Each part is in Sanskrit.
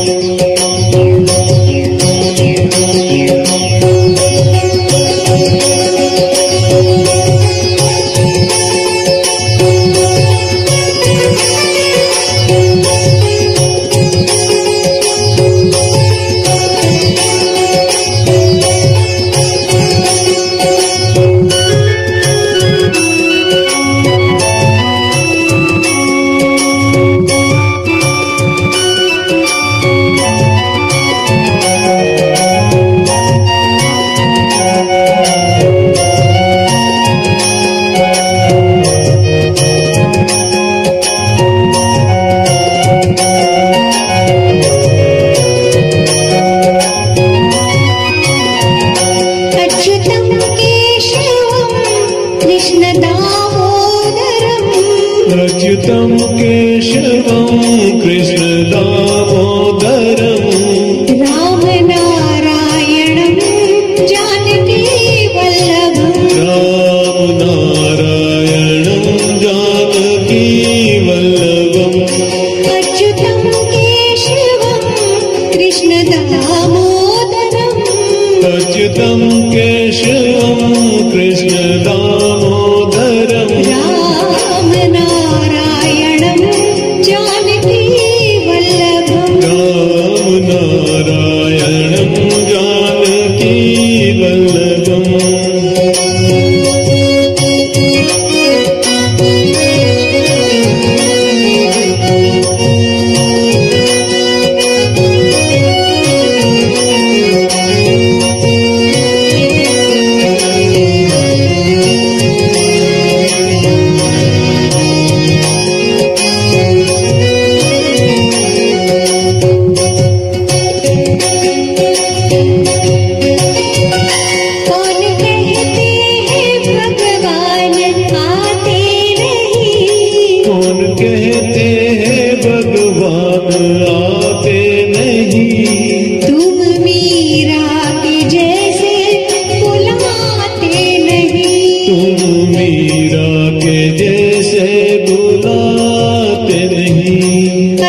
अच्युतं कृष्णदामोदरम् अच्युतं केशवं कृष्णदामोदरम् रामनारायणं जानकी वल्लभम्। रामनारायणं जानकी वल्लभम्। अच्युतं केशवं कृष्णदामोदरम् अच्युतं केशवं कृष्णदामोदरम् वल्लभम्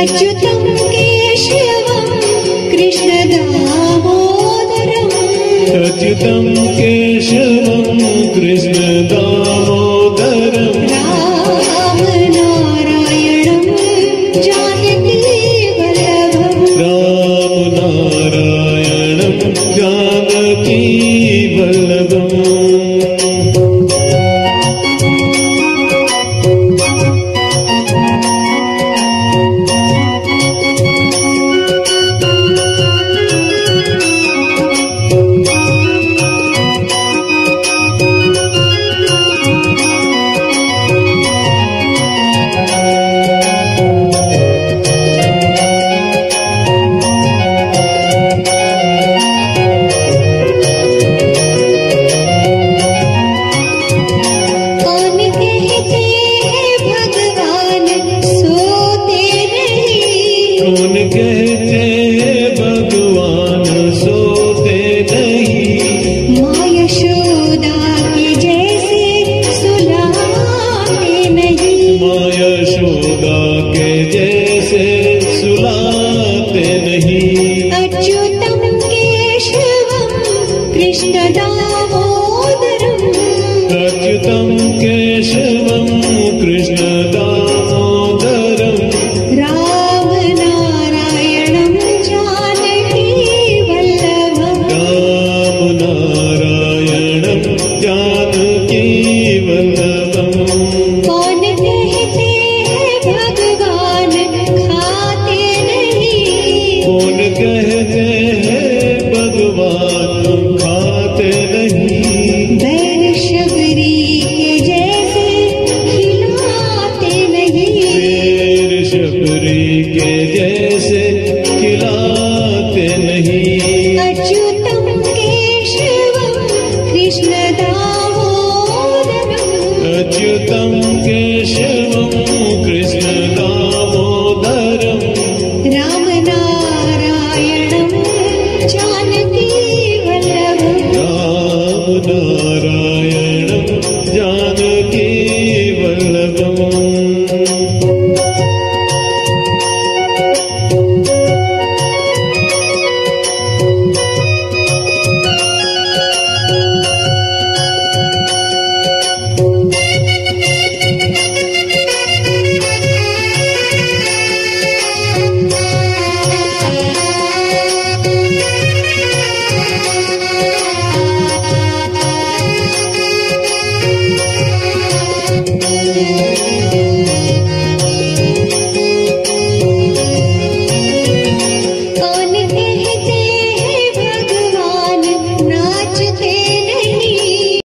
अच्युतं केशवं कृष्णदामोदरम्। अच्युतं केशवं कृष्णदामोदरम्। रामनारायणं जानकी वल्लभम्। रामनारायणं जानकी ्युतं केशवं कृष्ण।